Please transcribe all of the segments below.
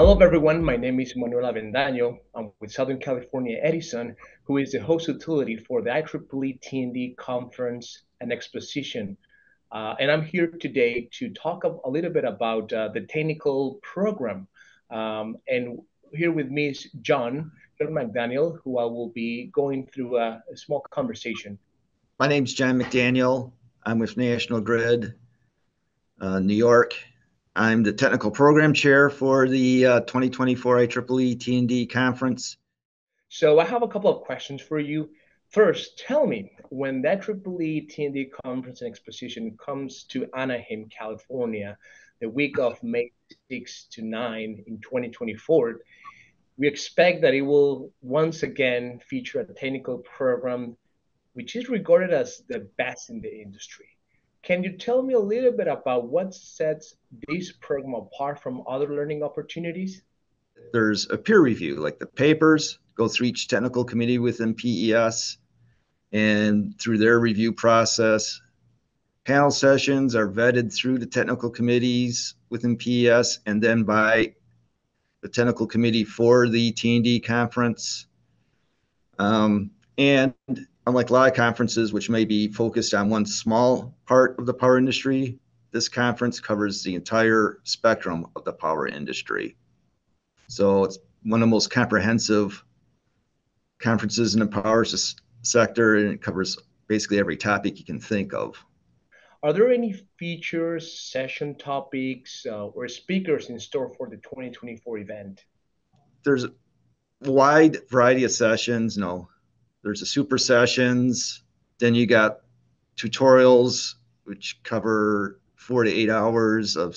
Hello, everyone. My name is Manuel Avendaño. I'm with Southern California Edison, who is the host utility for the IEEE T&D conference and exposition. Uh, and I'm here today to talk a, a little bit about uh, the technical program. Um, and here with me is John, John McDaniel, who I will be going through a, a small conversation. My name's John McDaniel. I'm with National Grid, uh, New York, I'm the technical program chair for the uh, 2024 IEEE T&D conference. So I have a couple of questions for you. First, tell me when that IEEE T&D conference and exposition comes to Anaheim, California, the week of May 6 to 9 in 2024, we expect that it will once again feature a technical program which is regarded as the best in the industry. Can you tell me a little bit about what sets this program apart from other learning opportunities? There's a peer review, like the papers go through each technical committee within PES and through their review process. Panel sessions are vetted through the technical committees within PES and then by the technical committee for the T&D conference. Um, and unlike a lot of conferences, which may be focused on one small part of the power industry, this conference covers the entire spectrum of the power industry. So it's one of the most comprehensive conferences in the power sector, and it covers basically every topic you can think of. Are there any features, session topics, uh, or speakers in store for the 2024 event? There's a wide variety of sessions. No, there's the super sessions. Then you got tutorials, which cover four to eight hours of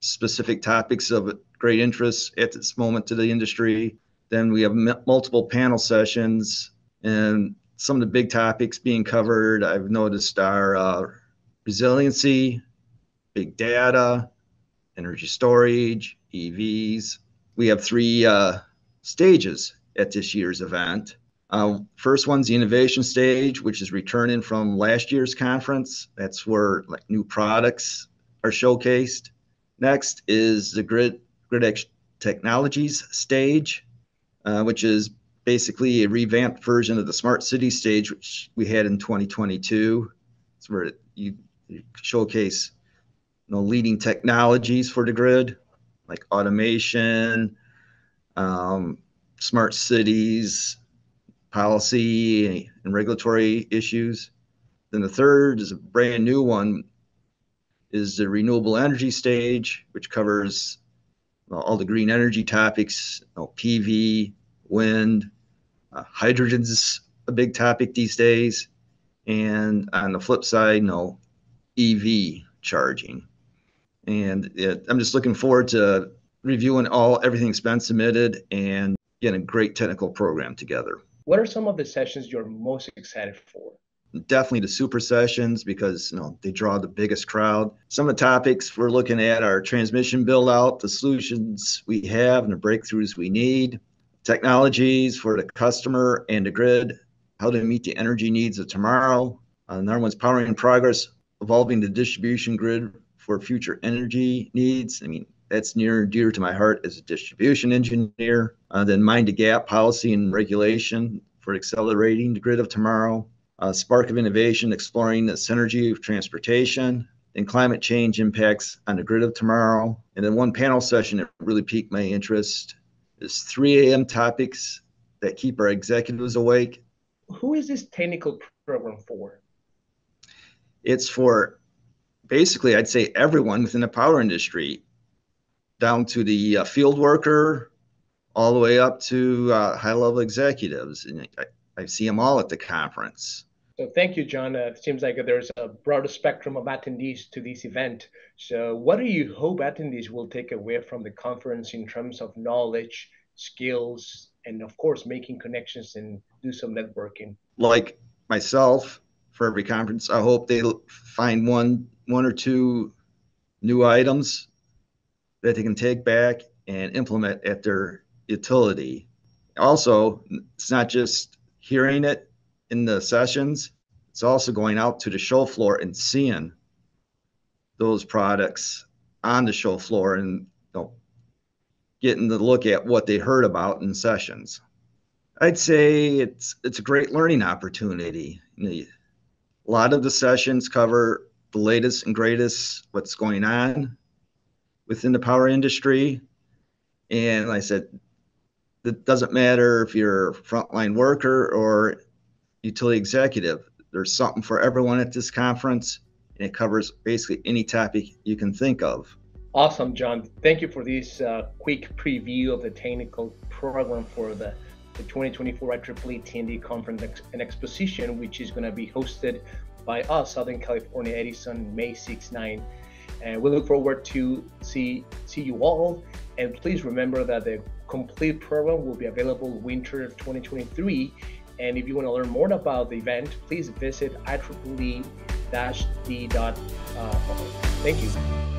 specific topics of great interest at this moment to the industry. Then we have multiple panel sessions, and some of the big topics being covered I've noticed are uh, resiliency, big data, energy storage, EVs. We have three uh, stages at this year's event. Uh, first one's the innovation stage, which is returning from last year's conference. That's where like new products are showcased. Next is the Grid GridX Technologies stage, uh, which is basically a revamped version of the Smart City stage, which we had in 2022. It's where you, you showcase you know, leading technologies for the grid, like automation, um, smart cities, policy and regulatory issues. Then the third is a brand new one is the renewable energy stage, which covers all the green energy topics, you know, PV, wind, uh, hydrogen's a big topic these days. And on the flip side, you know, EV charging. And it, I'm just looking forward to reviewing all everything that's been submitted and getting a great technical program together. What are some of the sessions you're most excited for? Definitely the super sessions because you know they draw the biggest crowd. Some of the topics we're looking at are transmission build out, the solutions we have and the breakthroughs we need, technologies for the customer and the grid, how to meet the energy needs of tomorrow. Uh, another one's powering progress, evolving the distribution grid for future energy needs. I mean, that's near and dear to my heart as a distribution engineer. Uh, then mind the gap policy and regulation for accelerating the grid of tomorrow. Uh, spark of innovation, exploring the synergy of transportation and climate change impacts on the grid of tomorrow. And then one panel session that really piqued my interest is 3 a.m. topics that keep our executives awake. Who is this technical program for? It's for basically, I'd say everyone within the power industry down to the uh, field worker, all the way up to uh, high level executives. And I, I, see them all at the conference. So thank you, John. Uh, it seems like there's a broader spectrum of attendees to this event. So what do you hope attendees will take away from the conference in terms of knowledge, skills, and of course, making connections and do some networking? Like myself, for every conference, I hope they find one, one or two new items that they can take back and implement at their utility. Also, it's not just hearing it in the sessions, it's also going out to the show floor and seeing those products on the show floor and you know, getting to look at what they heard about in sessions. I'd say it's it's a great learning opportunity. A lot of the sessions cover the latest and greatest what's going on within the power industry. And like I said, it doesn't matter if you're a frontline worker or utility executive. There's something for everyone at this conference, and it covers basically any topic you can think of. Awesome, John. Thank you for this uh, quick preview of the technical program for the, the 2024 IEEE T&D Conference and Exposition, which is going to be hosted by us, Southern California Edison, May 6, 9. And we look forward to see see you all. And please remember that the complete program will be available winter 2023. And if you want to learn more about the event, please visit IEEE-d.org. Uh, thank you.